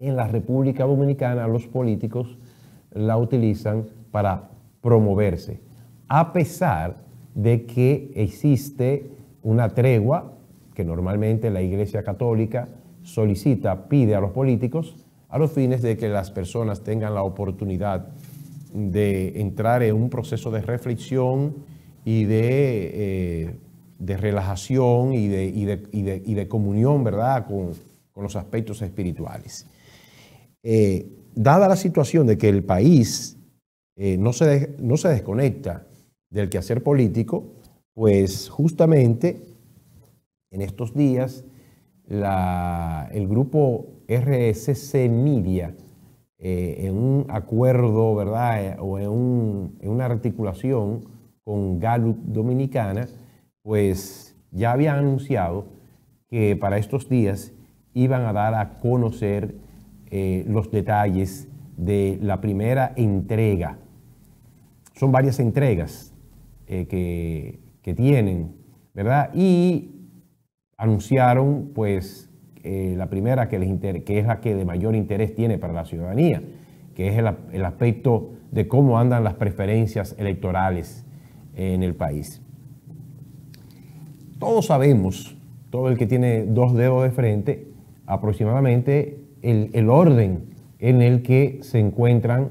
en la República Dominicana los políticos la utilizan para promoverse, a pesar de que existe una tregua que normalmente la Iglesia Católica solicita, pide a los políticos, a los fines de que las personas tengan la oportunidad de entrar en un proceso de reflexión y de, eh, de relajación y de, y, de, comunión, ¿verdad?, con, con los aspectos espirituales. Eh, dada la situación de que el país eh, no, se no se desconecta del quehacer político, pues justamente en estos días el grupo RSC Media, eh, en un acuerdo, ¿verdad? o en, en, una articulación con Gallup Dominicana, pues ya habían anunciado que para estos días iban a dar a conocer eh, los detalles de la primera entrega. Son varias entregas eh, que, tienen, ¿verdad? Y anunciaron, pues, eh, la primera que, les que es la que de mayor interés tiene para la ciudadanía, que es el aspecto de cómo andan las preferencias electorales en el país. Todos sabemos, todo el que tiene dos dedos de frente, aproximadamente el, orden en el que se encuentran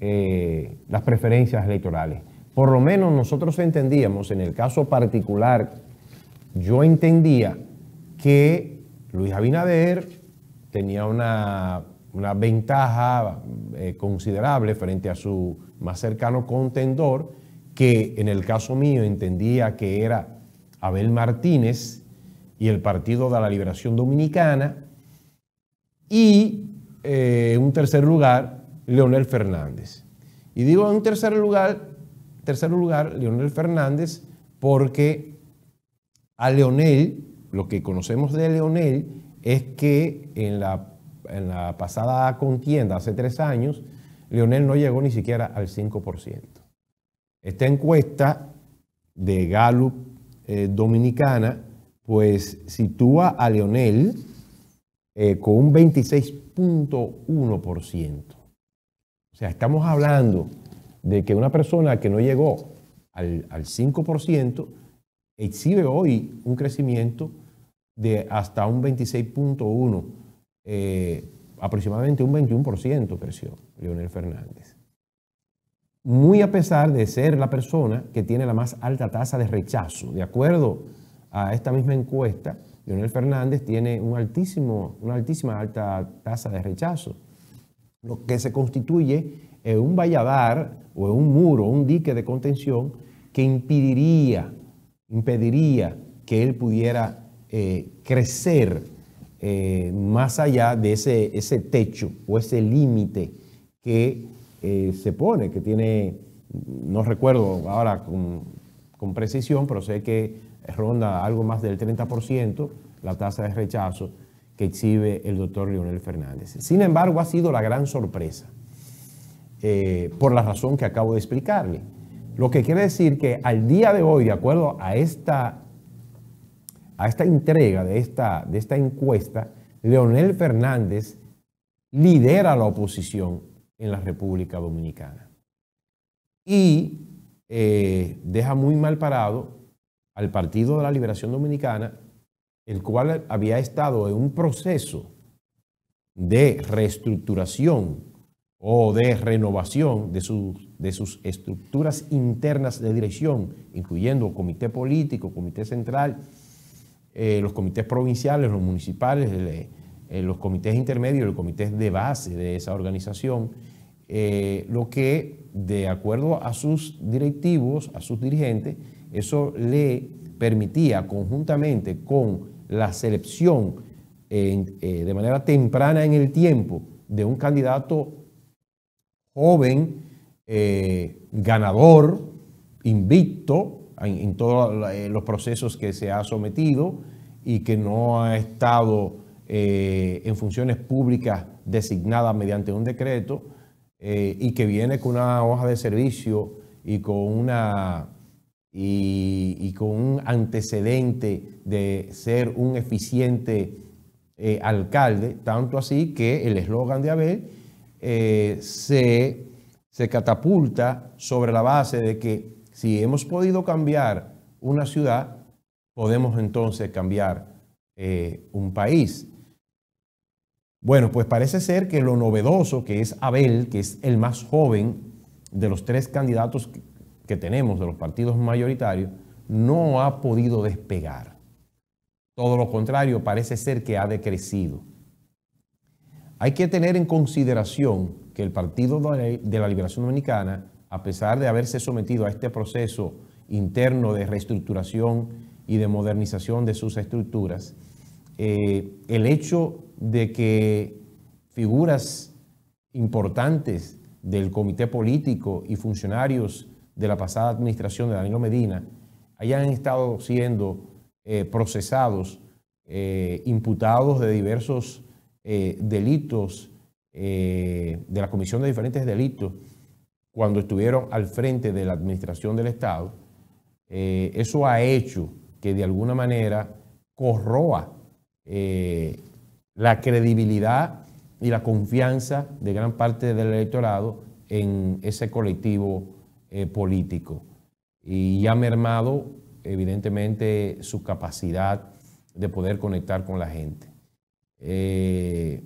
eh, las preferencias electorales. Por lo menos nosotros entendíamos, en el caso particular, yo entendía que Luis Abinader tenía una, ventaja eh, considerable frente a su más cercano contendor, que en el caso mío entendía que era Abel Martínez y el Partido de la Liberación Dominicana, y eh, en un tercer lugar, Leonel Fernández. Y digo en tercer lugar, tercer lugar, Leonel Fernández, porque a Leonel, lo que conocemos de Leonel es que en la, en la pasada contienda, hace tres años, Leonel no llegó ni siquiera al 5%. Esta encuesta de Gallup eh, Dominicana, pues sitúa a Leonel eh, con un 26.1%. O sea, estamos hablando de que una persona que no llegó al, 5% exhibe hoy un crecimiento de hasta un 26.1%, eh, aproximadamente un 21% creció Leonel Fernández. Muy a pesar de ser la persona que tiene la más alta tasa de rechazo. De acuerdo a esta misma encuesta, Leonel Fernández tiene una altísima alta tasa de rechazo, lo que se constituye en un valladar o en un muro, un dique de contención que impediría, impediría que él pudiera eh, crecer eh, más allá de ese, techo o ese límite que eh, se pone, que tiene, no recuerdo ahora con precisión, pero sé que ronda algo más del 30% la tasa de rechazo que exhibe el doctor Leonel Fernández. Sin embargo, ha sido la gran sorpresa, eh, por la razón que acabo de explicarle. Lo que quiere decir que al día de hoy, de acuerdo a esta, a esta entrega de esta, de esta encuesta, Leonel Fernández lidera la oposición en la República Dominicana. Y eh, deja muy mal parado al Partido de la Liberación Dominicana, el cual había estado en un proceso de reestructuración o de renovación de, de sus estructuras internas de dirección, incluyendo comité político, comité central, eh, los comités provinciales, los municipales, eh, los comités intermedios, los comités de base de esa organización, eh, lo que de acuerdo a sus directivos, a sus dirigentes, eso le permitía conjuntamente con la selección eh, de manera temprana en el tiempo de un candidato joven, eh, ganador, invicto en, todos eh, los procesos que se ha sometido y que no ha estado en funciones públicas designadas mediante un decreto y que viene con una hoja de servicio y con una y, con un antecedente de ser un eficiente eh, alcalde, tanto así que el eslogan de Abel eh, se, se catapulta sobre la base de que si hemos podido cambiar una ciudad, podemos entonces cambiar eh, un país. Bueno, pues parece ser que lo novedoso que es Abel, que es el más joven de los tres candidatos que tenemos de los partidos mayoritarios, no ha podido despegar. Todo lo contrario, parece ser que ha decrecido. Hay que tener en consideración que el Partido de la Liberación Dominicana, a pesar de haberse sometido a este proceso interno de reestructuración y de modernización de sus estructuras, eh, el hecho de que figuras importantes del comité político y funcionarios de la pasada administración de Danilo Medina hayan estado siendo eh, procesados, eh, imputados de diversos eh, delitos, de la comisión de diferentes delitos, cuando estuvieron al frente de la administración del Estado, eso ha hecho que de alguna manera corroa la credibilidad y la confianza de gran parte del electorado en ese colectivo político. Y ha mermado evidentemente su capacidad de poder conectar con la gente. Eh,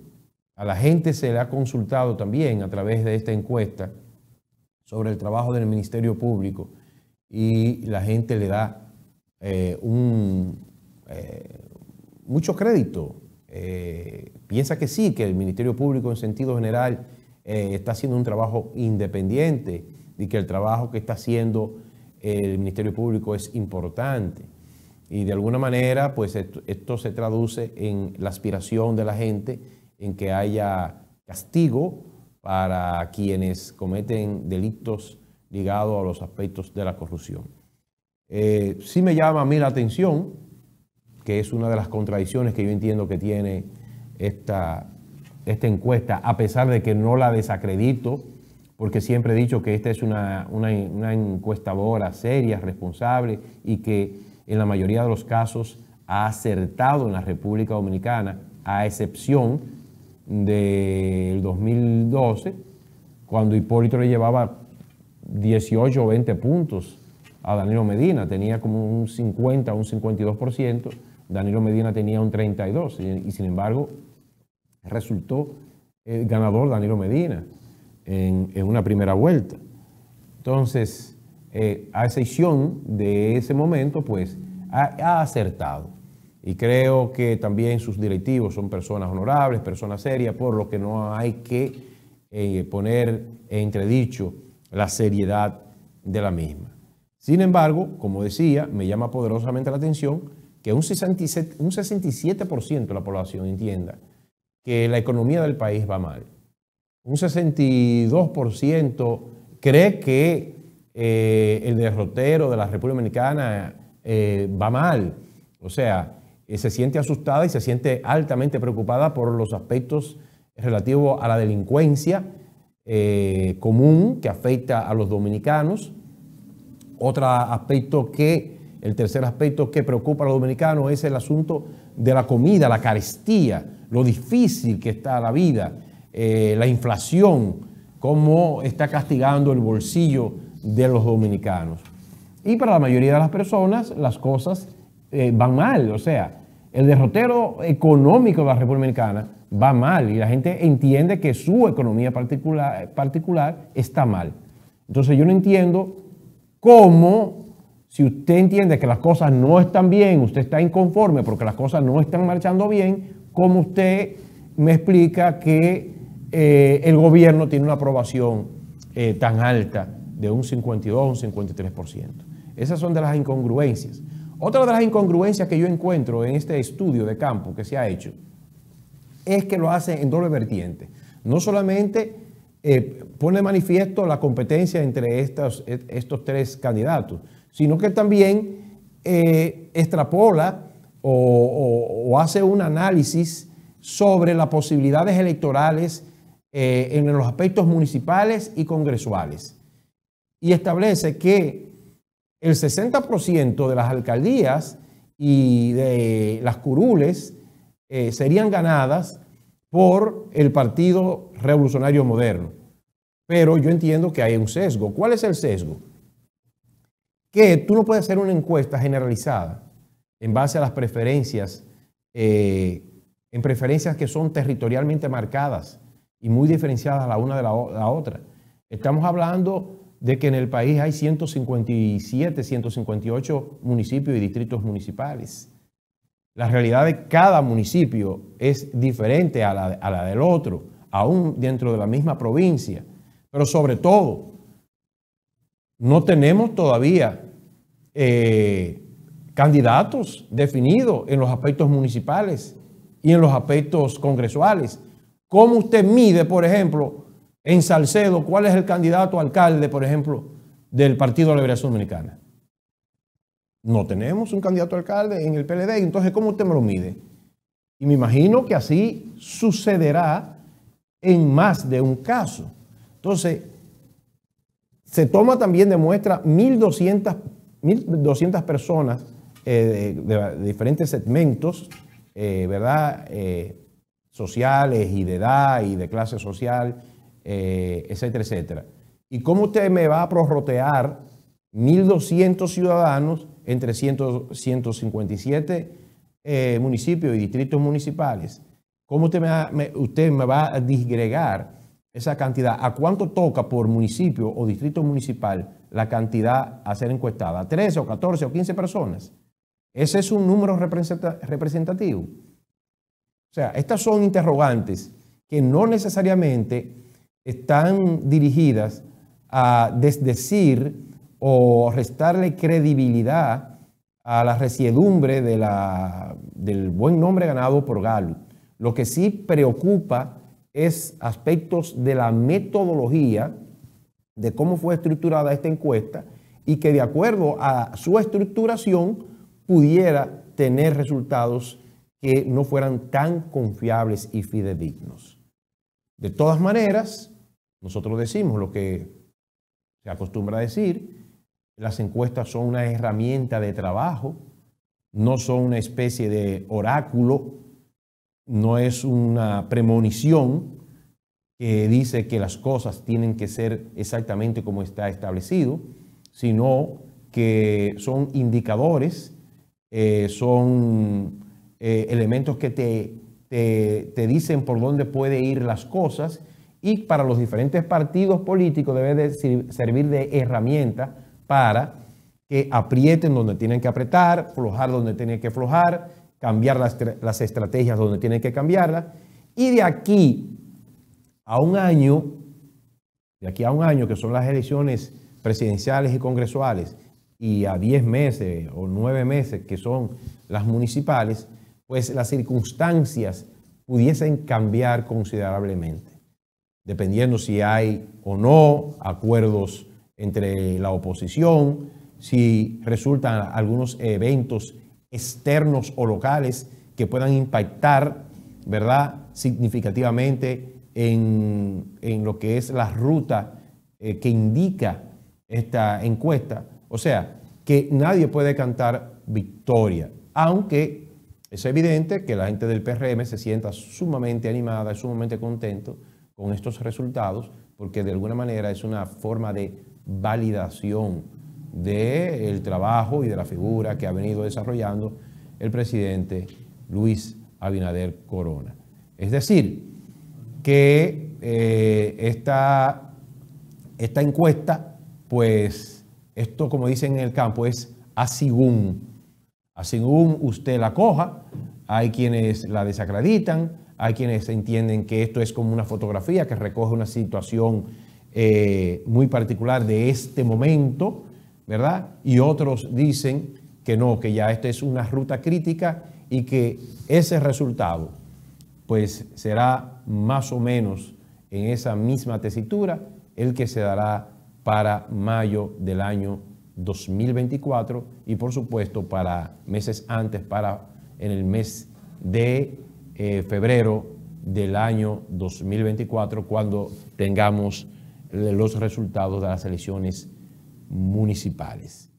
a la gente se le ha consultado también a través de esta encuesta sobre el trabajo del Ministerio Público y la gente le da eh, un, eh, mucho crédito. piensa que sí, que el Ministerio Público en sentido general está haciendo un trabajo independiente y que el trabajo que está haciendo el Ministerio Público es importante. Y de alguna manera, pues esto, se traduce en la aspiración de la gente en que haya castigo para quienes cometen delitos ligados a los aspectos de la corrupción. Eh, sí me llama a mí la atención, que es una de las contradicciones que yo entiendo que tiene esta, esta encuesta, a pesar de que no la desacredito, porque siempre he dicho que esta es una, encuestadora seria, responsable y que en la mayoría de los casos ha acertado en la República Dominicana, a excepción del 2012, cuando Hipólito le llevaba 18 o 20 puntos a Danilo Medina, tenía como un 50 o un 52%, Danilo Medina tenía un 32%, y, sin embargo resultó el ganador Danilo Medina en, una primera vuelta. Entonces, eh, a excepción de ese momento, pues ha, acertado. Y creo que también sus directivos son personas honorables, personas serias, por lo que no hay que eh, poner entredicho la seriedad de la misma. Sin embargo, como decía, me llama poderosamente la atención que un 67%, un 67 de la población entienda que la economía del país va mal un 62% cree que eh, el derrotero de la República Dominicana eh, va mal. O sea, eh, se siente asustada y se siente altamente preocupada por los aspectos relativos a la delincuencia común que afecta a los dominicanos. Otro aspecto que, el tercer aspecto que preocupa a los dominicanos es el asunto de la comida, la carestía, lo difícil que está la vida eh, la inflación, cómo está castigando el bolsillo de los dominicanos. Y para la mayoría de las personas las cosas eh, van mal, o sea, el derrotero económico de la República Dominicana va mal y la gente entiende que su economía particular, particular está mal. Entonces yo no entiendo cómo, si usted entiende que las cosas no están bien, usted está inconforme porque las cosas no están marchando bien, cómo usted me explica que eh, el gobierno tiene una aprobación eh, tan alta de un 52 un 53%. Esas son de las incongruencias. Otra de las incongruencias que yo encuentro en este estudio de campo que se ha hecho es que lo hace en doble vertiente. No solamente eh, pone manifiesto la competencia entre estos, estos tres candidatos, sino que también extrapola o hace un análisis sobre las posibilidades electorales eh, en los aspectos municipales y congresuales. Y establece que el 60% de las alcaldías y de las curules eh, serían ganadas por el Partido Revolucionario Moderno. Pero yo entiendo que hay un sesgo. ¿Cuál es el sesgo? Que tú no puedes hacer una encuesta generalizada en base a las preferencias, eh, en preferencias que son territorialmente marcadas y muy diferenciadas la una de la, la otra. Estamos hablando de que en el país hay 157, 158 municipios y distritos municipales. La realidad de cada municipio es diferente a la, del otro, aún dentro de la misma provincia. Pero sobre todo, no tenemos todavía eh, candidatos definidos en los aspectos municipales y en los aspectos congresuales. ¿Cómo usted mide, por ejemplo, en Salcedo, ¿cuál es el candidato alcalde, por ejemplo, del Partido de la Liberación Dominicana? No tenemos un candidato alcalde en el PLD, entonces ¿cómo usted me lo mide? Y me imagino que así sucederá en más de un caso. Entonces, se toma también de muestra 1.200, personas eh, de, diferentes segmentos, eh, ¿verdad? Eh, sociales y de edad y de clase social eh, etcétera, etcétera. ¿Y cómo usted me va a prorrotear 1.200 ciudadanos entre 157 eh, municipios y distritos municipales? ¿Cómo usted me, usted me va a disgregar esa cantidad? ¿A cuánto toca por municipio o distrito municipal la cantidad a ser encuestada? ¿A 13 o 14 o 15 personas? Ese es un número representativo. Sea, estas son interrogantes que no necesariamente están dirigidas a desdecir o restarle credibilidad a la resiedumbre del buen nombre ganado por Galo. Lo que sí preocupa es aspectos de la metodología de cómo fue estructurada esta encuesta y que de acuerdo a su estructuración pudiera tener resultados que no fueran tan confiables y fidedignos. De todas maneras, nosotros decimos lo que se acostumbra a decir, las encuestas son una herramienta de trabajo, no son una especie de oráculo, no es una premonición que dice que las cosas tienen que ser exactamente como está establecido, sino que son indicadores, eh, son eh, elementos que te, te dicen por dónde puede ir las cosas y para los diferentes partidos políticos debe de servir de herramienta para que aprieten donde tienen que apretar, flojar donde tienen que flojar, cambiar las, estrategias donde tienen que cambiarlas. Y de aquí a un año, de aquí a un año, que son las elecciones presidenciales y congresuales, y a 10 meses o 9 meses, que son las municipales, pues las circunstancias pudiesen cambiar considerablemente dependiendo si hay o no acuerdos entre la oposición, si resultan algunos eventos externos o locales que puedan impactar, ¿verdad?, significativamente en, lo que es la ruta eh, que indica esta encuesta. O sea, que nadie puede cantar victoria, aunque es evidente que la gente del PRM se sienta sumamente animada, sumamente contento con estos resultados, porque de alguna manera es una forma de validación del trabajo y de la figura que ha venido desarrollando el presidente Luis Abinader Corona. Es decir, que eh, esta, esta encuesta, pues esto como dicen en el campo es a según, a según usted la coja, hay quienes la desacreditan, hay quienes entienden que esto es como una fotografía que recoge una situación eh, muy particular de este momento, ¿verdad? Y otros dicen que no, que ya esta es una ruta crítica y que ese resultado pues será más o menos en esa misma tesitura el que se dará para mayo del año 2024 y por supuesto para meses antes, para en el mes de eh, febrero del año 2024, cuando tengamos los resultados de las elecciones municipales.